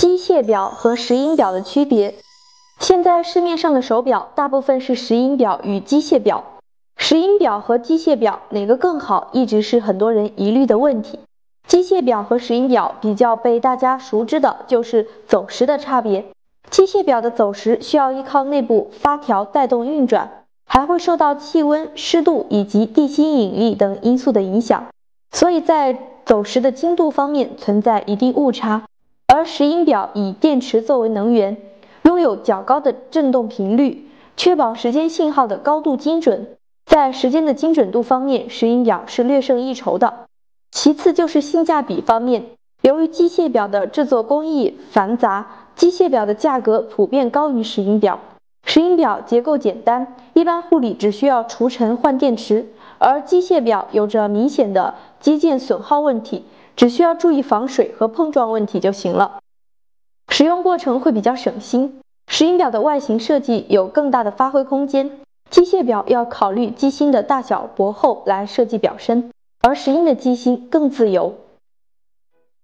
机械表和石英表的区别。现在市面上的手表大部分是石英表与机械表，石英表和机械表哪个更好，一直是很多人疑虑的问题。机械表和石英表比较被大家熟知的就是走时的差别。机械表的走时需要依靠内部发条带动运转，还会受到气温、湿度以及地心引力等因素的影响，所以在走时的精度方面存在一定误差。而石英表以电池作为能源，拥有较高的振动频率，确保时间信号的高度精准。在时间的精准度方面，石英表是略胜一筹的。其次就是性价比方面，由于机械表的制作工艺繁杂，机械表的价格普遍高于石英表。石英表结构简单，一般护理只需要除尘换电池，而机械表有着明显的机件损耗问题。只需要注意防水和碰撞问题就行了，使用过程会比较省心。石英表的外形设计有更大的发挥空间，机械表要考虑机芯的大小薄厚来设计表身，而石英的机芯更自由。